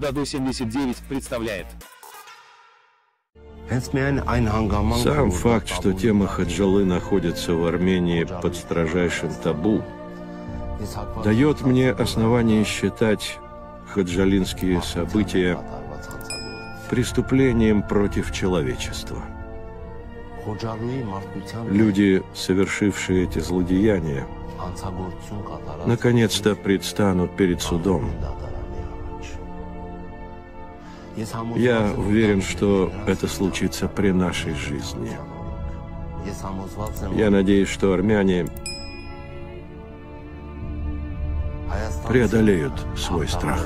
Даду-79 представляет. Сам факт, что тема Хаджалы находится в Армении под строжайшим табу, дает мне основание считать хаджалинские события преступлением против человечества. Люди, совершившие эти злодеяния, наконец-то предстанут перед судом. Я уверен, что это случится при нашей жизни. Я надеюсь, что армяне преодолеют свой страх.